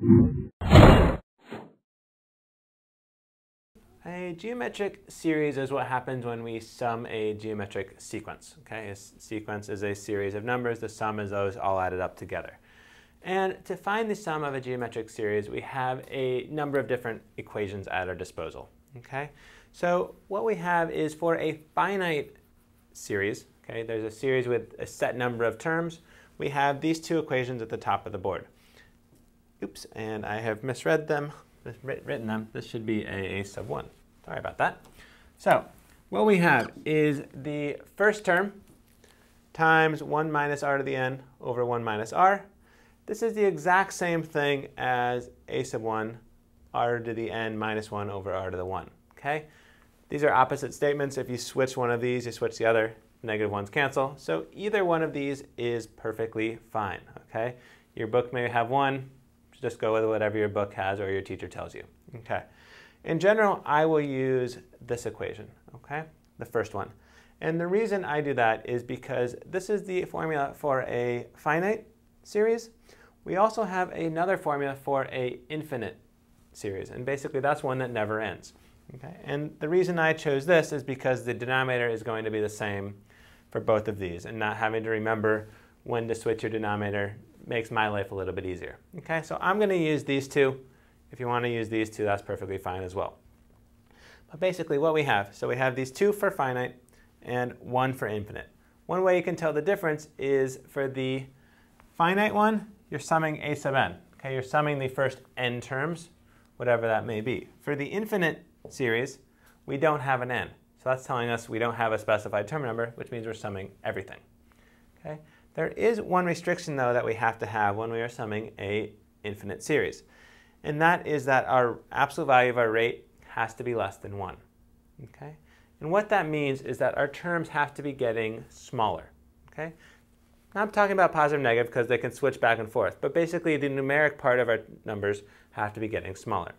A geometric series is what happens when we sum a geometric sequence. Okay, a sequence is a series of numbers. The sum is those all added up together. And to find the sum of a geometric series, we have a number of different equations at our disposal. Okay, so what we have is for a finite series, okay, there's a series with a set number of terms, we have these two equations at the top of the board. Oops, and I have misread them, written them. This should be a, sub 1. Sorry about that. So what we have is the first term times 1 minus r to the n over 1 minus r. This is the exact same thing as a sub 1 r to the n minus 1 over r to the 1. Okay? These are opposite statements. If you switch one of these, you switch the other. Negative ones cancel. So either one of these is perfectly fine. Okay? Your book may have one, just go with whatever your book has or your teacher tells you. Okay. In general, I will use this equation, okay? The first one. And the reason I do that is because this is the formula for a finite series. We also have another formula for a infinite series, and basically that's one that never ends. Okay? And the reason I chose this is because the denominator is going to be the same for both of these, and not having to remember when to switch your denominator makes my life a little bit easier. Okay, so I'm going to use these two. If you want to use these two, that's perfectly fine as well. But basically what we have, so we have these two for finite and one for infinite. One way you can tell the difference is for the finite one, you're summing a sub n. Okay, you're summing the first n terms, whatever that may be. For the infinite series, we don't have an n. So that's telling us we don't have a specified term number, which means we're summing everything. Okay? There is one restriction, though, that we have to have when we are summing a infinite series. And that is that our absolute value of our rate has to be less than 1. Okay? And what that means is that our terms have to be getting smaller. Okay? Now I'm talking about positive and negative because they can switch back and forth. But basically, the numeric part of our numbers have to be getting smaller.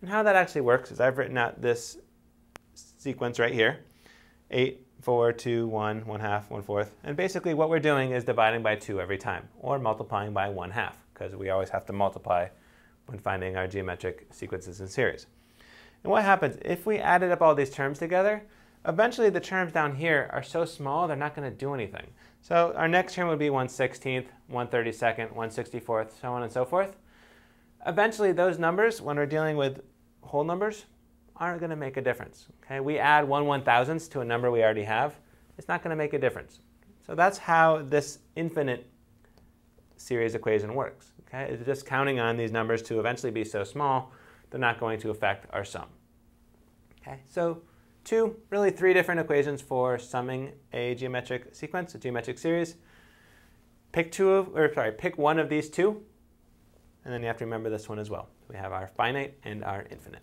And how that actually works is I've written out this sequence right here. 8, 4, 2, 1, 1 half, 1 fourth. And basically what we're doing is dividing by 2 every time, or multiplying by 1 half, because we always have to multiply when finding our geometric sequences in series. And what happens, if we added up all these terms together, eventually the terms down here are so small they're not going to do anything. So our next term would be 1 16th, 1 32nd, 1 64th, so on and so forth. Eventually those numbers, when we're dealing with whole numbers, aren't going to make a difference. Okay? We add 1 one thousandths to a number we already have, it's not going to make a difference. So that's how this infinite series equation works. Okay? It's just counting on these numbers to eventually be so small, they're not going to affect our sum. Okay? So two, really three different equations for summing a geometric sequence, a geometric series. Pick two of, or sorry, pick one of these two, and then you have to remember this one as well. We have our finite and our infinite.